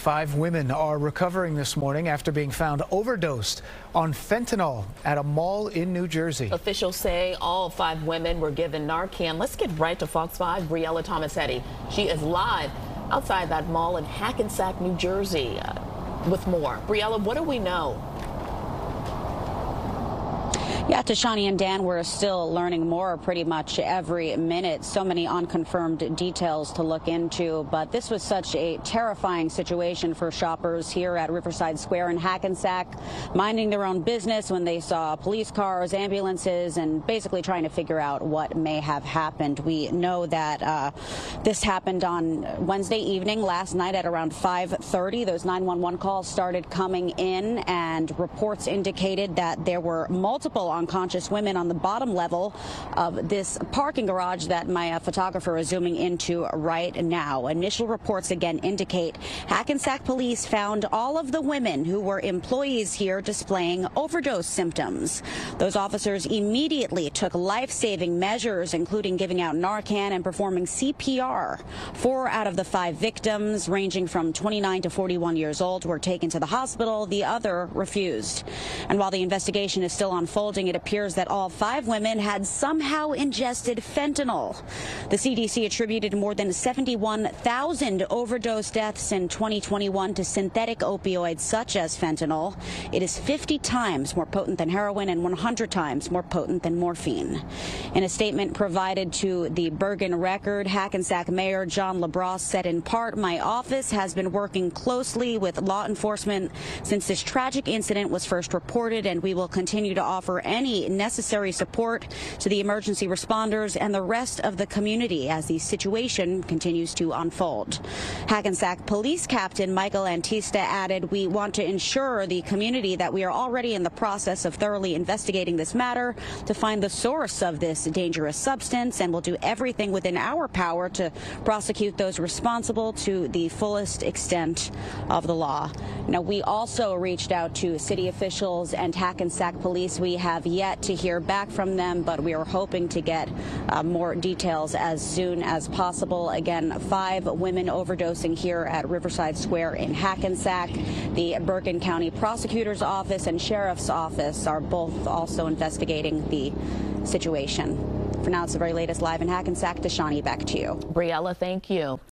Five women are recovering this morning after being found overdosed on fentanyl at a mall in New Jersey. Officials say all five women were given Narcan. Let's get right to Fox 5. Briella Tomasetti. She is live outside that mall in Hackensack, New Jersey uh, with more. Briella, what do we know? Yeah, Tashanea and Dan, we're still learning more pretty much every minute. So many unconfirmed details to look into. But this was such a terrifying situation for shoppers here at Riverside Square in Hackensack, minding their own business when they saw police cars, ambulances, and basically trying to figure out what may have happened. We know that uh, this happened on Wednesday evening last night at around 5:30. Those 911 calls started coming in, and reports indicated that there were multiple unconscious women on the bottom level of this parking garage that my uh, photographer is zooming into right now. Initial reports again indicate Hackensack police found all of the women who were employees here displaying overdose symptoms. Those officers immediately took life-saving measures, including giving out Narcan and performing CPR. Four out of the five victims, ranging from 29 to 41 years old, were taken to the hospital. The other refused. And while the investigation is still unfolding, it appears that all five women had somehow ingested fentanyl. The CDC attributed more than 71,000 overdose deaths in 2021 to synthetic opioids such as fentanyl. It is 50 times more potent than heroin and 100 times more potent than morphine. In a statement provided to the Bergen Record, Hackensack Mayor John LaBrosse said in part, my office has been working closely with law enforcement since this tragic incident was first reported and we will continue to offer any necessary support to the emergency responders and the rest of the community as the situation continues to unfold. Hackensack Police Captain Michael Antista added, we want to ensure the community that we are already in the process of thoroughly investigating this matter to find the source of this dangerous substance and will do everything within our power to prosecute those responsible to the fullest extent of the law. Now, we also reached out to city officials and Hackensack police. We have yet to hear back from them, but we are hoping to get uh, more details as soon as possible. Again, five women overdosing here at Riverside Square in Hackensack. The Bergen County Prosecutor's Office and Sheriff's Office are both also investigating the situation. For now, it's the very latest live in Hackensack. Tashanea, back to you. Briella, thank you.